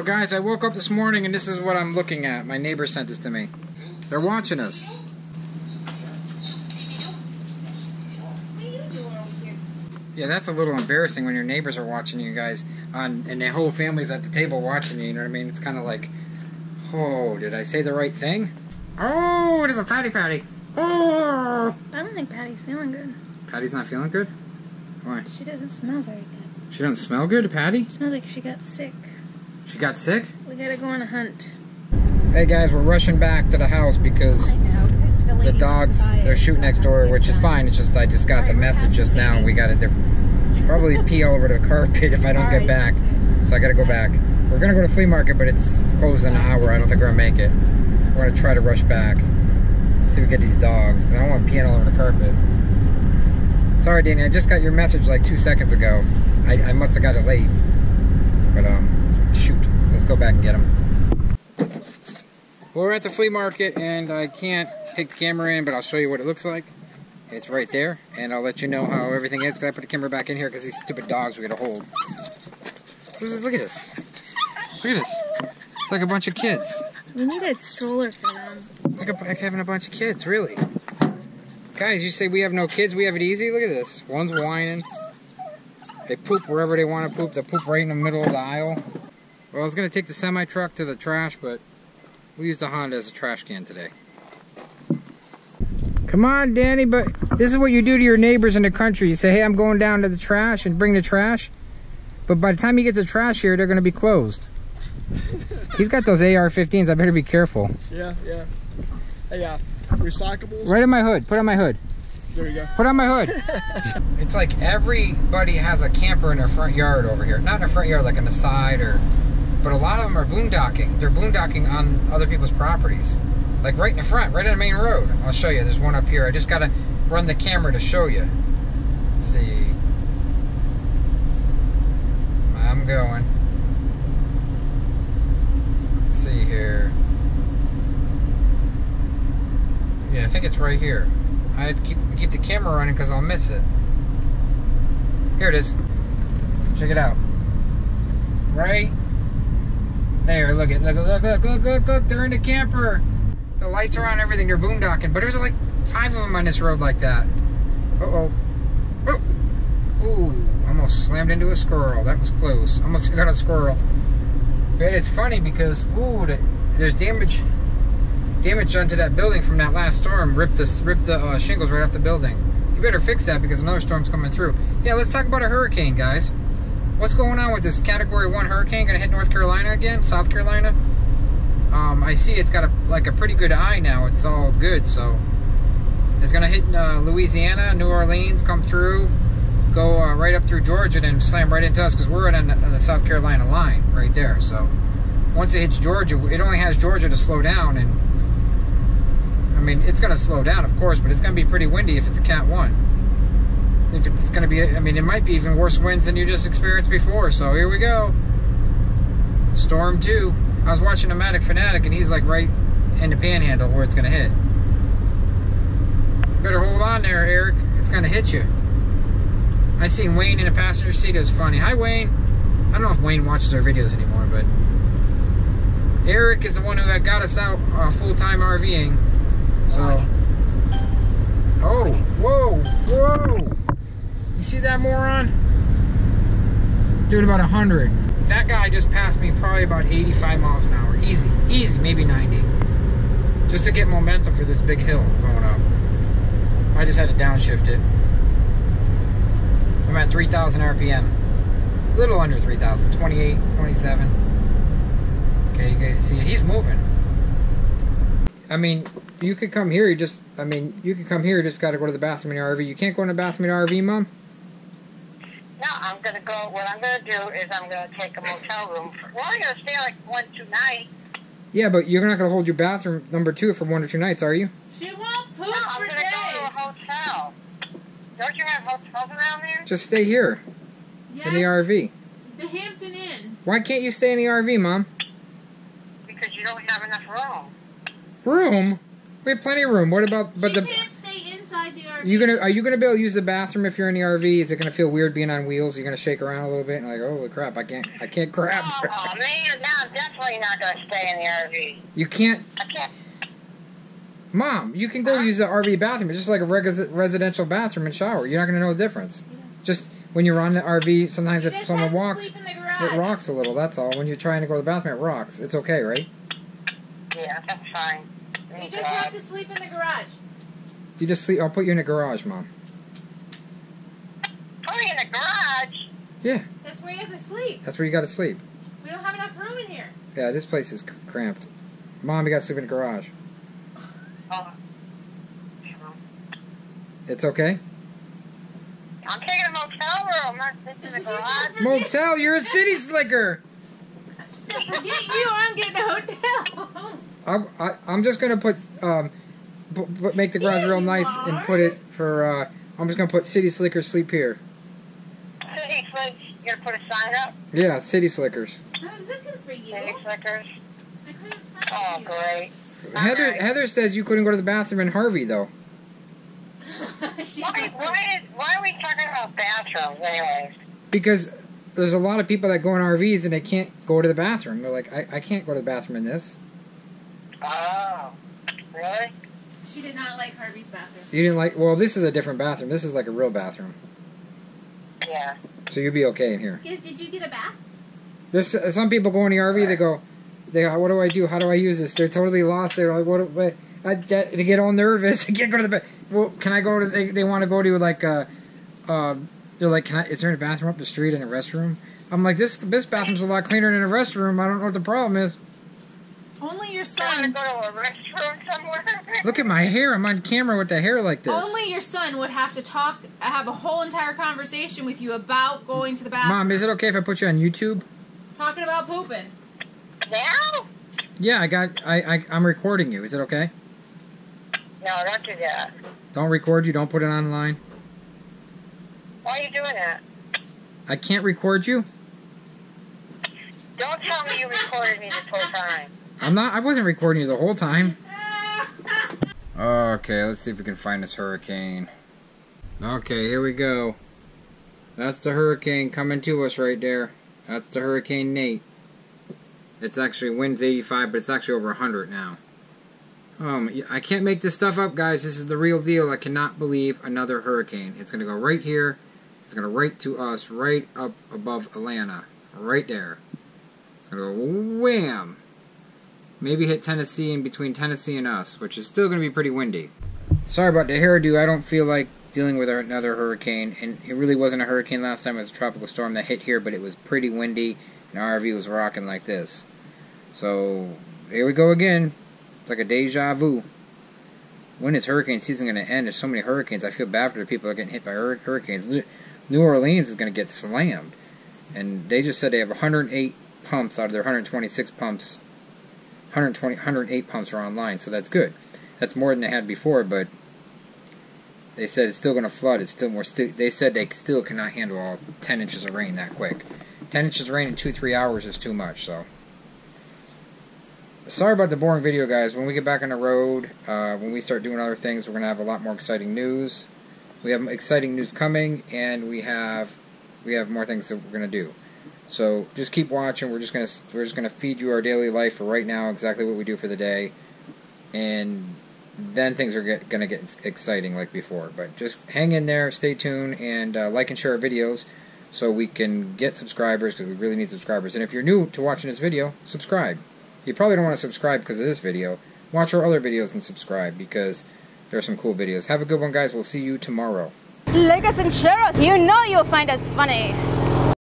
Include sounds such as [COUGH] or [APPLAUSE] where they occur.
Well, guys, I woke up this morning and this is what I'm looking at. My neighbor sent this to me. They're watching us. Yeah, that's a little embarrassing when your neighbors are watching you guys on, and their whole family's at the table watching you. You know what I mean? It's kind of like, oh, did I say the right thing? Oh, it is a patty patty. Oh, I don't think Patty's feeling good. Patty's not feeling good. Why? She doesn't smell very good. She doesn't smell good, Patty. smells like she got sick. She got sick. We gotta go on a hunt. Hey guys, we're rushing back to the house because know, the, the dogs wants to buy they're shooting next door, which is fine. It's just I just got the message just now. and We got to probably [LAUGHS] pee all over the [LAUGHS] carpet if I don't get back. see you soon. So I gotta go back. We're gonna go to flea market, but it's closed in an hour. I don't think we're gonna make it. We're gonna try to rush back. See if we get these dogs because I don't want peeing all over the carpet. Sorry, Danny. I just got your message like two seconds ago. I, I must have got it late. But um, shoot. Let's go back and get them. Well, we're at the flea market, and I can't take the camera in, but I'll show you what it looks like. It's right there, and I'll let you know how everything is. Cause I put the camera back in here because these stupid dogs we gotta hold. Look at this. Look at this. Look at this. It's like a bunch of kids. We need a stroller for them. Like, a, like having a bunch of kids, really. Guys, you say we have no kids, we have it easy? Look at this. One's whining. They poop wherever they want to poop. They poop right in the middle of the aisle. Well, I was going to take the semi-truck to the trash, but we used the Honda as a trash can today. Come on, Danny, but this is what you do to your neighbors in the country. You say, hey, I'm going down to the trash and bring the trash. But by the time he gets the trash here, they're going to be closed. [LAUGHS] He's got those AR-15s. I better be careful. Yeah, yeah. Hey, uh, recyclables. Right on my hood. Put on my hood. There you go. Put on my hood. [LAUGHS] it's like everybody has a camper in their front yard over here. Not in their front yard, like on the side, or. But a lot of them are boondocking. They're boondocking on other people's properties, like right in the front, right on the main road. I'll show you. There's one up here. I just gotta run the camera to show you. Let's see. I'm going. Let's see here. Yeah, I think it's right here. I keep keep the camera running because I'll miss it. Here it is. Check it out. Right there. Look at look look look look look look. They're in the camper. The lights are on. Everything. They're boondocking. But there's like five of them on this road like that. Uh oh. Oh. Ooh. Almost slammed into a squirrel. That was close. Almost [LAUGHS] got a squirrel. But it's funny because ooh, the, there's damage damage done to that building from that last storm. Ripped the ripped the uh, shingles right off the building. You better fix that because another storm's coming through. Yeah, let's talk about a hurricane, guys. What's going on with this Category One hurricane? Going to hit North Carolina again? South Carolina? Um, I see it's got a like a pretty good eye now. It's all good. So it's going to hit uh, Louisiana, New Orleans, come through, go uh, right up through Georgia, and slam right into us because we're on the, on the South Carolina line right there. So once it hits Georgia, it only has Georgia to slow down and I mean, it's going to slow down, of course, but it's going to be pretty windy if it's a Cat 1. If it's going to be, I mean, it might be even worse winds than you just experienced before. So here we go. Storm 2. I was watching Nomadic Fanatic, and he's like right in the panhandle where it's going to hit. Better hold on there, Eric. It's going to hit you. I seen Wayne in a passenger seat. It was funny. Hi, Wayne. I don't know if Wayne watches our videos anymore, but Eric is the one who got us out uh, full-time RVing. So, oh, whoa, whoa! You see that moron? Doing about 100. That guy just passed me probably about 85 miles an hour. Easy, easy, maybe 90. Just to get momentum for this big hill going up. I just had to downshift it. I'm at 3,000 RPM. A little under 3,000, 28, 27. Okay, you guys see, he's moving. I mean, you could come here. You just, I mean, you could come here. You just got to go to the bathroom in your RV. You can't go in the bathroom in your RV, mom. No, I'm gonna go. What I'm gonna do is I'm gonna take a motel room. We're only gonna stay like one, two nights. Yeah, but you're not going to hold your bathroom number two for one or two nights, are you? She won't poop No, I'm for gonna go to a hotel. Don't you have hotels around there? Just stay here Yes, in the RV. the Hampton Inn. Why can't you stay in the RV, mom? Because you don't have enough room. Room? We have plenty of room. What about? But she the can't stay inside the RV. You gonna are you gonna be able to use the bathroom if you're in the RV? Is it gonna feel weird being on wheels? You're gonna shake around a little bit and like, holy crap, I can't I can't grab. Oh, man, now I'm definitely not going to stay in the RV. You can't, I can't. mom. You can go use the RV bathroom. It's just like a res- residential bathroom and shower. You're not gonna know the difference. Just when you're on the RV, sometimes You if someone walks, sleep in the garage. it rocks a little. That's all. When you're trying to go to the bathroom, it rocks. It's okay, right? Yeah, that's fine. You just God. have to sleep in the garage. You just sleep. I'll put you in the garage, mom. Put me in the garage. Yeah. That's where you have to sleep. That's where you got to sleep. We don't have enough room in here. Yeah, this place is cramped. Mom, you got to sleep in the garage. Oh. It's okay. I'm taking a motel room. I'm not sleeping in the garage. Motel, you're a city slicker. Forget you, I'm getting a hotel. I, I, I'm just gonna put um, p- p- make the garage Yeah, real you nice and put it for. Uh, I'm just gonna put city Slickers sleep here. City Slickers. You gonna put a sign up? Yeah, city slickers. I was looking for you. City Slickers. I couldn't find Oh, you. great. Heather Alright. Heather says you couldn't go to the bathroom in Harvey though. [LAUGHS] Why, why, is, why are we talking about bathrooms, anyways? Because there's a lot of people that go in RVs and they can't go to the bathroom. They're like, I, I can't go to the bathroom in this. Oh, really? She did not like Harvey's bathroom. You didn't like. Well, this is a different bathroom. This is like a real bathroom. Yeah. So you'll be okay in here. Guys, did you get a bath? There's uh, some people go in the RV. They go, they what do I do? How do I use this? They're totally lost. They're like, what? what I, that- they get all nervous. [LAUGHS] They can't go to the bed. Well, can I go to? They, they want to go to like uh, uh, they're like, can I? Is there a bathroom up the street and a restroom? I'm like, this this bathroom's a lot cleaner than a restroom. I don't know what the problem is. Only your You want to son. go to a restroom somewhere? [LAUGHS] Look at my hair. I'm on camera with the hair like this. Only your son would have to talk, have a whole entire conversation with you about going to the bathroom. Mom, is it okay if I put you on YouTube? Talking about pooping. now? Yeah, I got. I, I I'm recording you. Is it okay? No, don't do that. Don't record you. Don't put it online. Why are you doing that? I can't record you. Don't tell me you recorded me this whole time. I'm not. I wasn't recording you the whole time. Okay, let's see if we can find this hurricane. Okay, here we go. That's the hurricane coming to us right there. That's the Hurricane Nate. It's actually wind's 85, but it's actually over 100 now. Um, I can't make this stuff up, guys. This is the real deal. I cannot believe another hurricane. It's gonna go right here. It's gonna right to us, right up above Atlanta, right there. It's gonna go wham maybe hit Tennessee in between Tennessee and us, which is still going to be pretty windy. Sorry about the hairdo. I don't feel like dealing with another hurricane, and it really wasn't a hurricane last time. It was a tropical storm that hit here, but it was pretty windy, and our RV was rocking like this. So here we go again. It's like a deja vu. When is hurricane season going to end? There's so many hurricanes. I feel bad for the people that are getting hit by hurricanes. New Orleans is going to get slammed, and they just said they have 108 pumps out of their 126 pumps 120, 108 pumps are online, so that's good. That's more than they had before, but they said it's still going to flood. It's still more. Sti- they said they still cannot handle all 10 inches of rain that quick. 10 inches of rain in two, three hours is too much. So, sorry about the boring video, guys. When we get back on the road, uh, when we start doing other things, we're going to have a lot more exciting news. We have exciting news coming, and we have we have more things that we're going to do. So just keep watching. We're just gonna we're just gonna feed you our daily life for right now, exactly what we do for the day, and then things are get, gonna get exciting like before. But just hang in there, stay tuned, and uh, like and share our videos so we can get subscribers because we really need subscribers. And if you're new to watching this video, subscribe. You probably don't want to subscribe because of this video. Watch our other videos and subscribe because there are some cool videos. Have a good one, guys. We'll see you tomorrow. Like us and share us. You know you'll find us funny.